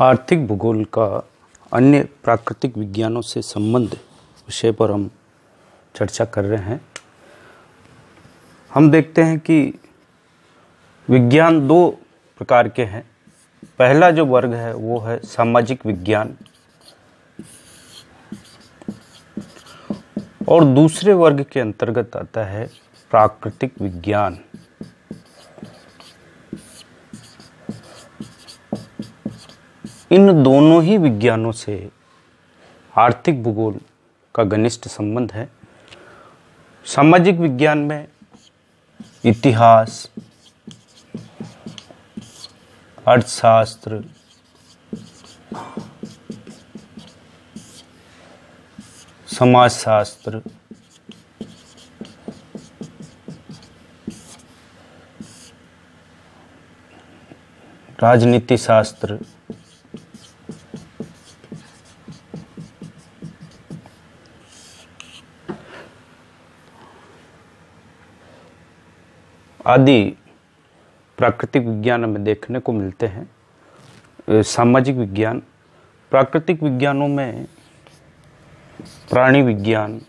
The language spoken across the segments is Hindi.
आर्थिक भूगोल का अन्य प्राकृतिक विज्ञानों से संबंध विषय पर हम चर्चा कर रहे हैं। हम देखते हैं कि विज्ञान दो प्रकार के हैं। पहला जो वर्ग है, वो है सामाजिक विज्ञान। और दूसरे वर्ग के अंतर्गत आता है प्राकृतिक विज्ञान। इन दोनों ही विज्ञानों से आर्थिक भूगोल का घनिष्ठ संबंध है। सामाजिक विज्ञान में इतिहास, अर्थशास्त्र, समाजशास्त्र राजनीति शास्त्र आदि प्राकृतिक विज्ञान हमें देखने को मिलते हैं। सामाजिक विज्ञान। प्राकृतिक विज्ञानों में प्राणी विज्ञान।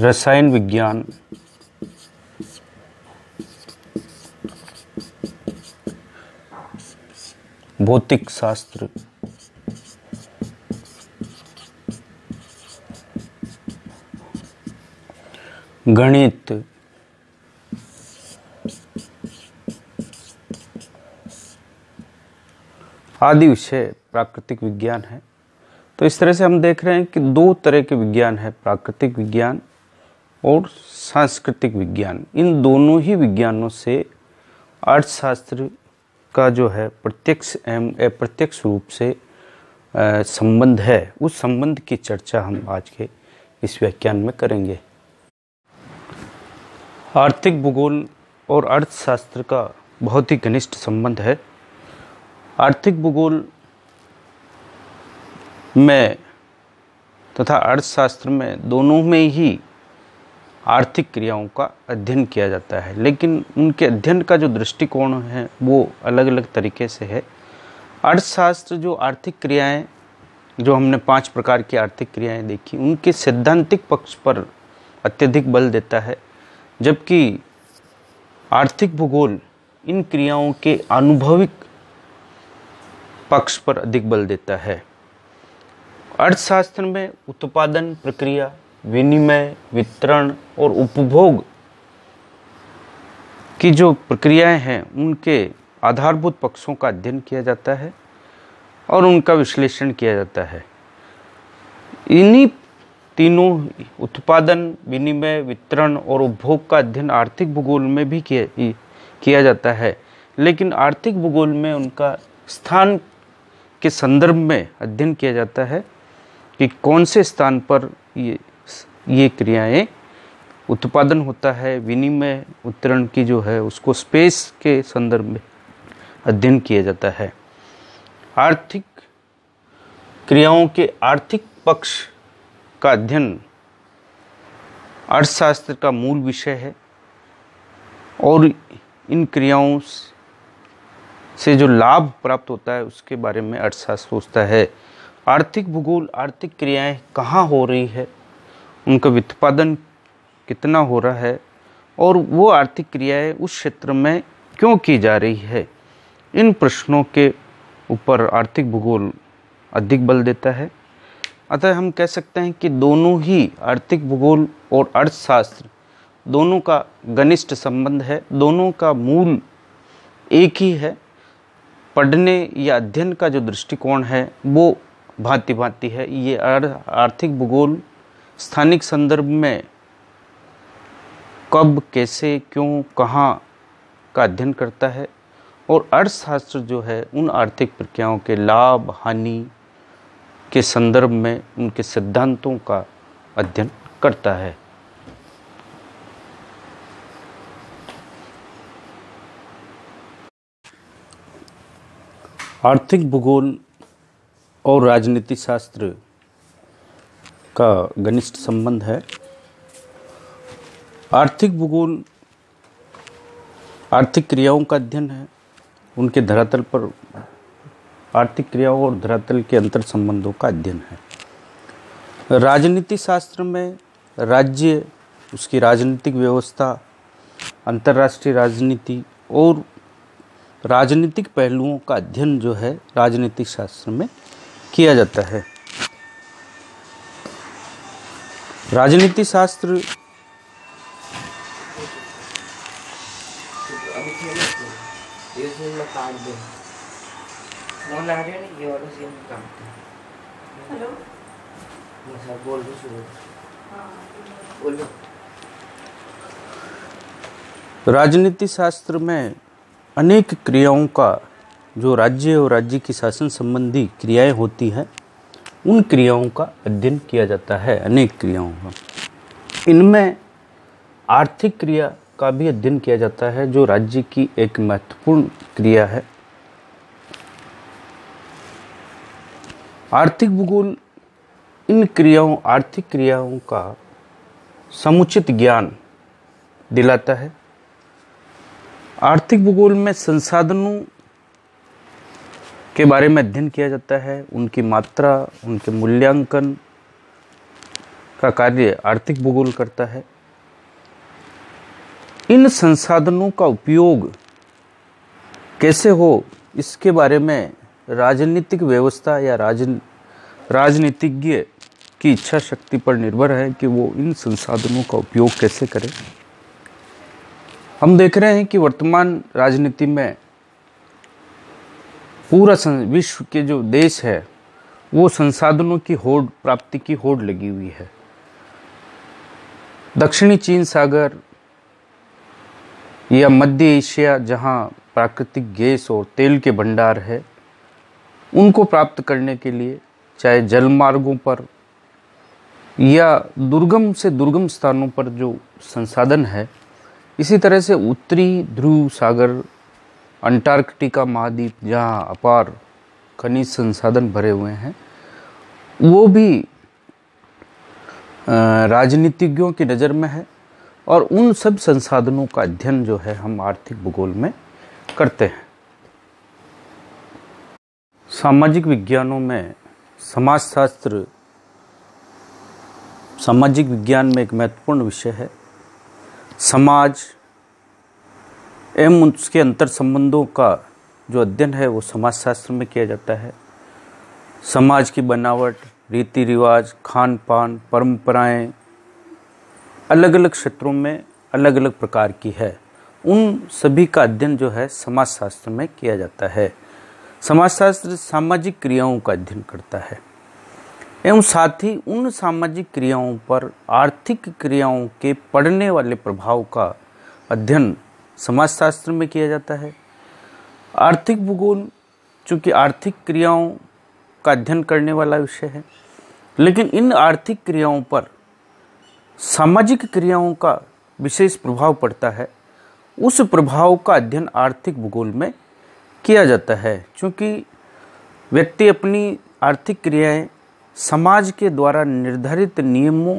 रसायन विज्ञान। भौतिक शास्त्र। गणित। आदि विषय प्राकृतिक विज्ञान है। तो इस तरह से हम देख रहे हैं कि दो तरह के विज्ञान है, प्राकृतिक विज्ञान और सांस्कृतिक विज्ञान। इन दोनों ही विज्ञानों से अर्थशास्त्र का जो है प्रत्यक्ष एवं अप्रत्यक्ष रूप से संबंध है। उस संबंध की चर्चा हम आज के इस व्याख्यान में करेंगे। आर्थिक भूगोल और अर्थशास्त्र का बहुत ही घनिष्ठ संबंध है। आर्थिक भूगोल में तथा अर्थशास्त्र में दोनों में ही आर्थिक क्रियाओं का अध्ययन किया जाता है। लेकिन उनके अध्ययन का जो दृष्टिकोण है, वो अलग अलग तरीके से है। अर्थशास्त्र जो आर्थिक क्रियाएँ, जो हमने पाँच प्रकार की आर्थिक क्रियाएँ देखी, उनके सैद्धांतिक पक्ष पर अत्यधिक बल देता है। जबकि आर्थिक भूगोल इन क्रियाओं के अनुभविक पक्ष पर अधिक बल देता है। अर्थशास्त्र में उत्पादन प्रक्रिया, विनिमय, वितरण और उपभोग की जो प्रक्रियाएँ हैं, उनके आधारभूत पक्षों का अध्ययन किया जाता है और उनका विश्लेषण किया जाता है। इन्हीं तीनों उत्पादन, विनिमय, वितरण और उपभोग का अध्ययन आर्थिक भूगोल में भी किया जाता है। लेकिन आर्थिक भूगोल में उनका स्थान के संदर्भ में अध्ययन किया जाता है कि कौन से स्थान पर ये ये क्रियाएँ उत्पादन होता है, विनिमय उत्तरण की जो है, उसको स्पेस के संदर्भ में अध्ययन किया जाता है। आर्थिक क्रियाओं के आर्थिक पक्ष का अध्ययन अर्थशास्त्र का मूल विषय है और इन क्रियाओं से जो लाभ प्राप्त होता है उसके बारे में अर्थशास्त्र सोचता है। आर्थिक भूगोल, आर्थिक क्रियाएँ कहाँ हो रही है? उनका व्युत्पादन कितना हो रहा है? और वो आर्थिक क्रियाएँ उस क्षेत्र में क्यों की जा रही है? इन प्रश्नों के ऊपर आर्थिक भूगोल अधिक बल देता है। अतः हम कह सकते हैं कि दोनों ही आर्थिक भूगोल और अर्थशास्त्र दोनों का घनिष्ठ संबंध है, दोनों का मूल एक ही है। पढ़ने या अध्ययन का जो दृष्टिकोण है, वो भांति भांति है। ये आर्थिक भूगोल स्थानिक संदर्भ में कब, कैसे, क्यों, कहाँ का अध्ययन करता है और अर्थशास्त्र जो है, उन आर्थिक प्रक्रियाओं के लाभ, हानि के संदर्भ में उनके सिद्धांतों का अध्ययन करता है। आर्थिक भूगोल और राजनीति शास्त्र का घनिष्ठ संबंध है। आर्थिक भूगोल, आर्थिक क्रियाओं का अध्ययन है। उनके धरातल पर आर्थिक क्रियाओं और धरातल के अंतर संबंधों का अध्ययन है। राजनीति शास्त्र में राज्य, उसकी राजनीतिक व्यवस्था, अंतर्राष्ट्रीय राजनीति और राजनीतिक पहलुओं का अध्ययन जो है राजनीतिक शास्त्र में किया जाता है। राजनीति शास्त्र हेलो बोल बोलो राजनीति शास्त्र में अनेक क्रियाओं का जो राज्य और राज्य की शासन संबंधी क्रियाएँ होती हैं उन क्रियाओं का अध्ययन किया जाता है अनेक क्रियाओं का। इनमें आर्थिक क्रिया का भी अध्ययन किया जाता है जो राज्य की एक महत्वपूर्ण क्रिया है। आर्थिक भूगोल, इन क्रियाओं, आर्थिक क्रियाओं का समुचित ज्ञान दिलाता है। आर्थिक भूगोल में संसाधनों के बारे में अध्ययन किया जाता है। उनकी मात्रा, उनके मूल्यांकन का कार्य आर्थिक भूगोल करता है। इन संसाधनों का उपयोग कैसे हो, इसके बारे में राजनीतिक व्यवस्था या राज राजनीतिज्ञ की इच्छा शक्ति पर निर्भर है कि वो इन संसाधनों का उपयोग कैसे करें। हम देख रहे हैं कि वर्तमान राजनीति में पूरा विश्व के जो देश है, वो संसाधनों की होड़, प्राप्ति की होड़ लगी हुई है। दक्षिणी चीन सागर या मध्य एशिया, जहाँ प्राकृतिक गैस और तेल के भंडार है उनको प्राप्त करने के लिए, चाहे जल मार्गों पर या दुर्गम से दुर्गम स्थानों पर जो संसाधन है, इसी तरह से उत्तरी ध्रुव सागर, अंटार्कटिका महाद्वीप, जहाँ अपार खनिज संसाधन भरे हुए हैं, वो भी राजनीतिज्ञों की नज़र में है और उन सब संसाधनों का अध्ययन जो है हम आर्थिक भूगोल में करते हैं। सामाजिक विज्ञानों में, समाजशास्त्र, सामाजिक विज्ञान में एक महत्वपूर्ण विषय है। समाज एवं उसके अंतर संबंधों का जो अध्ययन है, वो समाजशास्त्र में किया जाता है। समाज की बनावट रीति रिवाज खान पान परंपराएँ अलग अलग क्षेत्रों में अलग अलग प्रकार की है। उन सभी का अध्ययन जो है, समाजशास्त्र में किया जाता है। समाजशास्त्र सामाजिक क्रियाओं का अध्ययन करता है। एवं साथ ही उन सामाजिक क्रियाओं पर आर्थिक क्रियाओं के पड़ने वाले प्रभाव का अध्ययन समाजशास्त्र में किया जाता है। आर्थिक भूगोल चूँकि आर्थिक क्रियाओं का अध्ययन करने वाला विषय है, लेकिन इन आर्थिक क्रियाओं पर सामाजिक क्रियाओं का विशेष प्रभाव पड़ता है। उस प्रभाव का अध्ययन आर्थिक भूगोल में किया जाता है, क्योंकि व्यक्ति अपनी आर्थिक क्रियाएँ समाज के द्वारा निर्धारित नियमों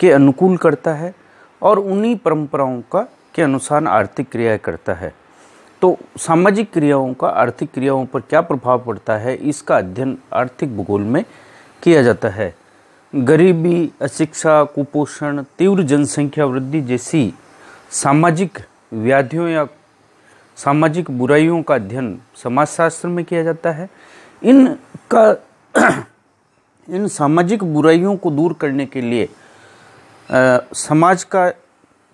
के अनुकूल करता है और उन्हीं परंपराओं का, के अनुसार आर्थिक क्रियाएँ करता है। तो सामाजिक क्रियाओं का, आर्थिक क्रियाओं पर क्या प्रभाव पड़ता है, इसका अध्ययन आर्थिक भूगोल में किया जाता है। गरीबी, अशिक्षा, कुपोषण, तीव्र जनसंख्या वृद्धि जैसी सामाजिक व्याधियों या सामाजिक बुराइयों का अध्ययन समाजशास्त्र में किया जाता है। इनका इन सामाजिक बुराइयों को दूर करने के लिए आ, समाज का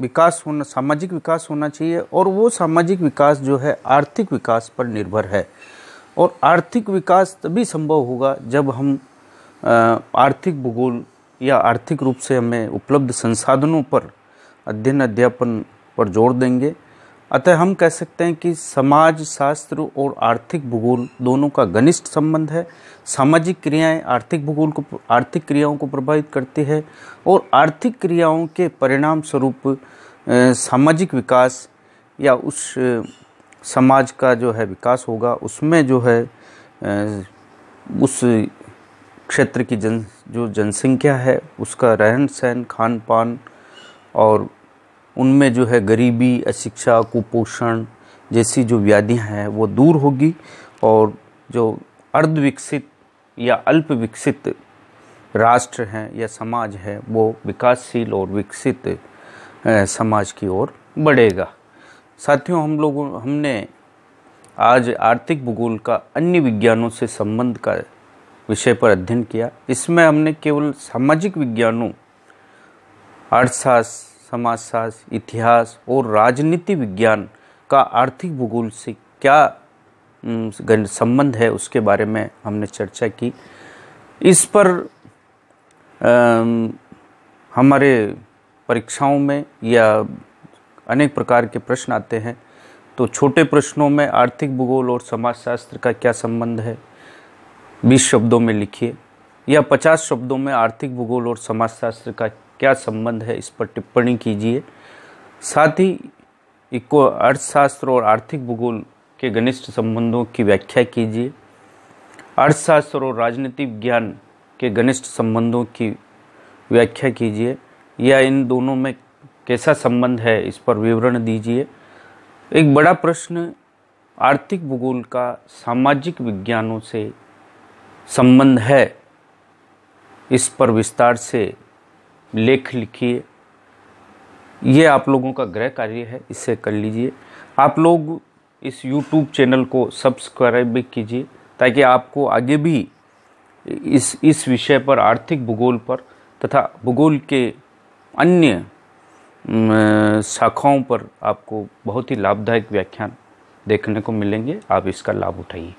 विकास होना सामाजिक विकास होना चाहिए और वो सामाजिक विकास जो है आर्थिक विकास पर निर्भर है। और आर्थिक विकास तभी संभव होगा जब हम आर्थिक भूगोल या आर्थिक रूप से हमें उपलब्ध संसाधनों पर अध्ययन अध्यापन पर ज़ोर देंगे। अतः हम कह सकते हैं कि समाज, शास्त्र और आर्थिक भूगोल दोनों का घनिष्ठ संबंध है। सामाजिक क्रियाएँ आर्थिक भूगोल को, आर्थिक क्रियाओं को प्रभावित करती है और आर्थिक क्रियाओं के परिणाम स्वरूप सामाजिक विकास या उस समाज का जो है विकास होगा, उसमें जो है उस क्षेत्र की जन, जो जनसंख्या है, उसका रहन सहन खान पान और उनमें जो है गरीबी, अशिक्षा, कुपोषण जैसी जो व्याधियाँ हैं, वो दूर होगी और जो अर्धविकसित या अल्प विकसित राष्ट्र हैं या समाज है, वो विकासशील और विकसित समाज की ओर बढ़ेगा। साथियों, हम लोगों, हमने आज आर्थिक भूगोल का अन्य विज्ञानों से संबंध का विषय पर अध्ययन किया। इसमें हमने केवल सामाजिक विज्ञानों, अर्थशास्त्र समाजशास्त्र इतिहास और राजनीति विज्ञान का आर्थिक भूगोल से क्या संबंध है उसके बारे में हमने चर्चा की। इस पर आ, हमारे परीक्षाओं में या अनेक प्रकार के प्रश्न आते हैं तो छोटे प्रश्नों में आर्थिक भूगोल और समाजशास्त्र का क्या संबंध है बीस शब्दों में लिखिए या पचास शब्दों में आर्थिक भूगोल और समाजशास्त्र का क्या संबंध है इस पर टिप्पणी कीजिए। साथ ही इको अर्थशास्त्र और आर्थिक भूगोल के घनिष्ठ संबंधों की व्याख्या कीजिए। अर्थशास्त्र और राजनीतिक विज्ञान के घनिष्ठ संबंधों की व्याख्या कीजिए। या इन दोनों में कैसा संबंध है इस पर विवरण दीजिए। एक बड़ा प्रश्न, आर्थिक भूगोल का सामाजिक विज्ञानों से संबंध है इस पर विस्तार से लेख लिखिए। ये आप लोगों का गृह कार्य है इससे कर लीजिए। आप लोग इस YouTube चैनल को सब्सक्राइब भी कीजिए, ताकि आपको आगे भी इस इस विषय पर आर्थिक भूगोल पर तथा भूगोल के अन्य शाखाओं पर आपको बहुत ही लाभदायक व्याख्यान देखने को मिलेंगे। आप इसका लाभ उठाइए।